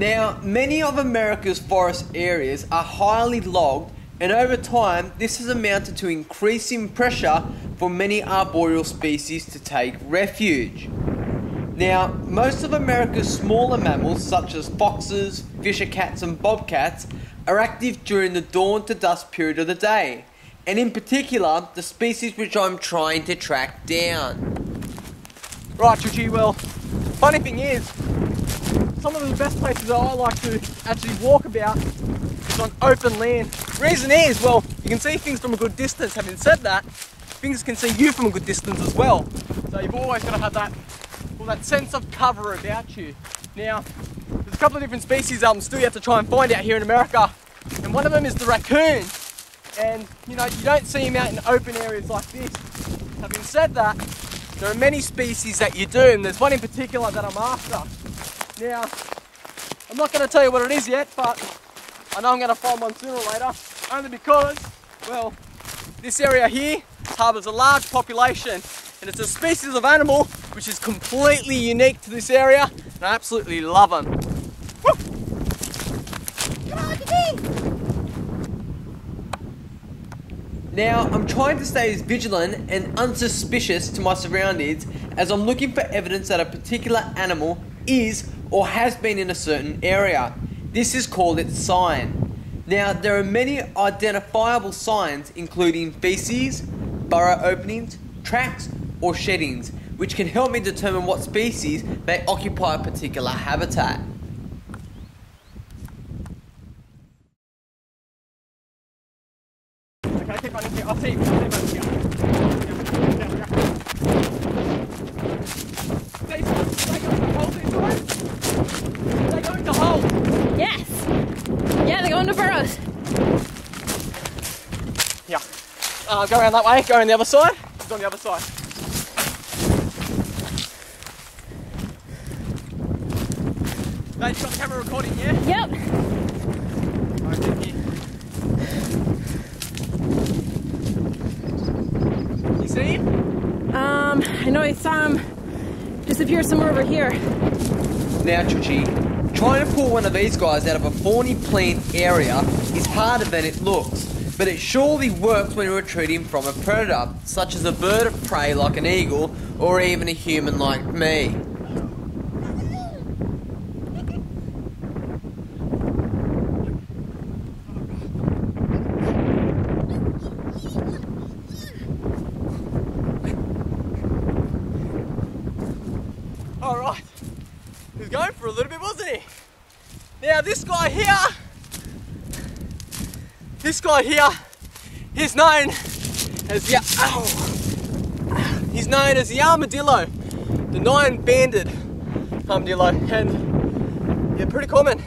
Now, many of America's forest areas are highly logged and over time this has amounted to increasing pressure for many arboreal species to take refuge. Now, most of America's smaller mammals such as foxes, fisher cats and bobcats are active during the dawn to dusk period of the day, and in particular the species which I'm trying to track down. Right, Richie, well, funny thing is, some of the best places that I like to actually walk about is on open land. Reason is, well, you can see things from a good distance. Having said that, things can see you from a good distance as well. So you've always got to have that, well, that sense of cover about you. Now, there's a couple of different species in still you have to try and find out here in America, and one of them is the raccoon. And you know, you don't see them out in open areas like this. Having said that, there are many species that you do, and there's one in particular that I'm after. Now, I'm not going to tell you what it is yet, but I know I'm going to find one sooner or later, only because, well, this area here harbours a large population, and it's a species of animal which is completely unique to this area, and I absolutely love them. Now, I'm trying to stay as vigilant and unsuspicious to my surroundings as I'm looking for evidence that a particular animal is or has been in a certain area. This is called its sign. Now, there are many identifiable signs including feces, burrow openings, tracks, or sheddings, which can help me determine what species may occupy a particular habitat. Keep running here. I'll see you. I'll see you. Stay, stay going to hold these guys. Stay going to hold. Yes. Yeah, they're going to burrows. Yeah. Uh, go around that way. Go on the other side. It's on the other side. Mate, you got the camera recording, yeah? Yep. Alright, thank you. You Um, I know I saw him disappear somewhere over here. Now, Chuchi, trying to pull one of these guys out of a thorny plant area is harder than it looks, but it surely works when you're retreating from a predator, such as a bird of prey like an eagle, or even a human like me. Alright. He was going for a little bit, wasn't he? Now this guy here, this guy here, he's known as the, ow, he's known as the armadillo, the nine-banded armadillo, and yeah, pretty common.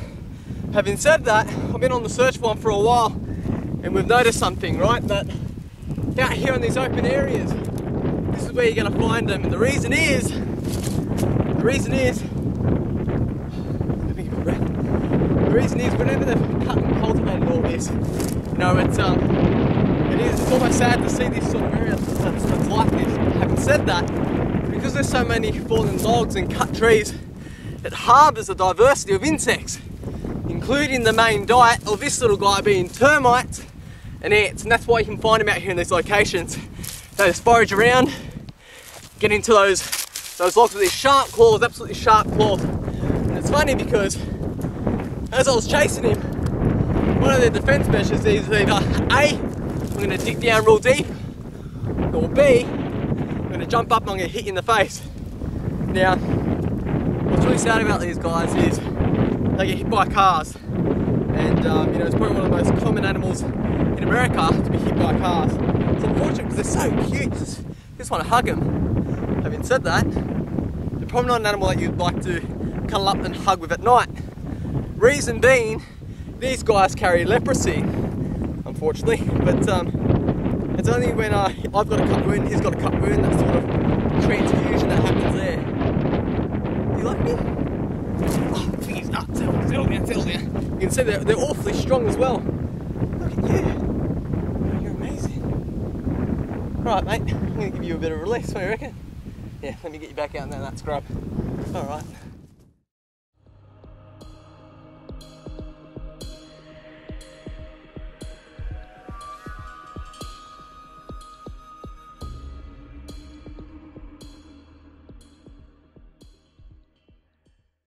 Having said that, I've been on the search for one for a while, and we've noticed something, right? That out here in these open areas, this is where you're going to find them, and the reason is the reason is, let me get my breath. The reason is, whenever they've cut and cultivated all this, you know, it's um, it is. It's almost sad to see this sort of area that's, that's like this. Having said that, because there's so many fallen logs and cut trees, it harbours a diversity of insects, including the main diet of this little guy being termites and ants, and that's why you can find them out here in these locations. They just forage around, get into those those logs with these sharp claws, absolutely sharp claws. And it's funny because as I was chasing him, one of their defense measures is either A, I'm gonna dig down real deep, or B, I'm gonna jump up and I'm gonna hit you in the face. Now, what's really sad about these guys is they get hit by cars. And um, you know, it's probably one of the most common animals in America to be hit by cars. It's unfortunate because they're so cute, just, just want to hug them. Having said that, they're probably not an animal that you'd like to cuddle up and hug with at night. Reason being, these guys carry leprosy, unfortunately, but um, it's only when uh, I've got a cut wound, he's got a cut wound, that sort of transfusion that happens there. Do you like me? Oh, please, no, settle, settle down, settle down. You can see they're, they're awfully strong as well. Look at you. You're amazing. Right, mate, I'm going to give you a bit of release, what do you reckon? Yeah, let me get you back out in there, that scrub. Alright.